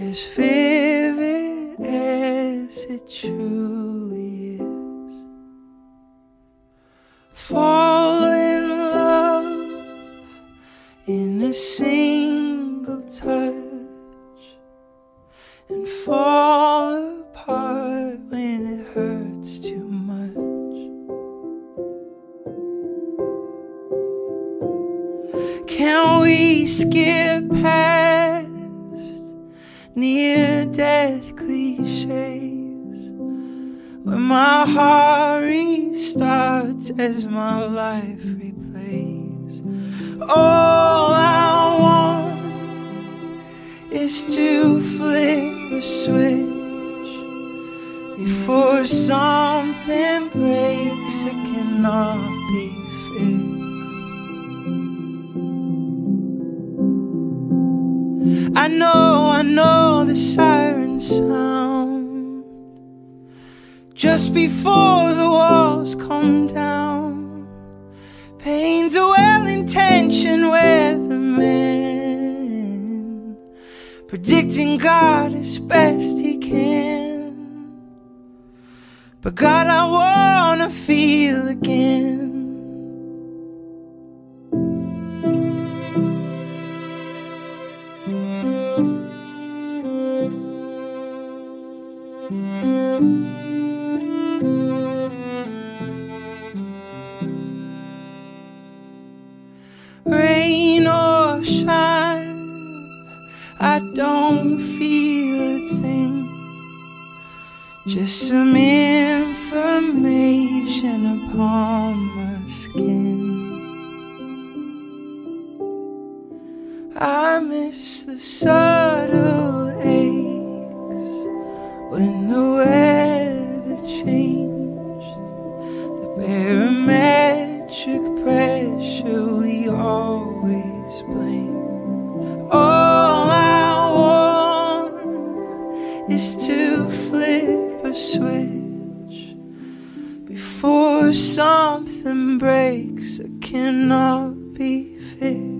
as vivid as it truly is. Fall in love in a single touch and fall apart when it hurts too much. Can we skip past near death cliches when my heart restarts as my life replays? All I want is to flip a switch before something breaks that cannot be fixed. I know, I know the siren sound just before the walls come down. Pain's a well-intentioned weatherman, predicting God as best he can. But God, I wanna feel again. I don't feel a thing. Just some information upon my skin. I miss the subtle aches when the weather changed. The barometric pressure we always blame. All is to flip a switch before something breaks that cannot be fixed.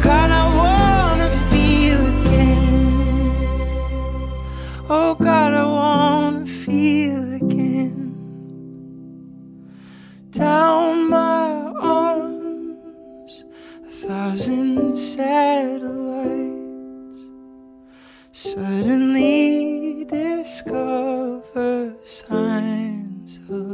God, I wanna feel again. Oh God, I wanna feel again. Down my arms, a thousand satellites suddenly discover signs of.